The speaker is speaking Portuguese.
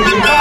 Yeah.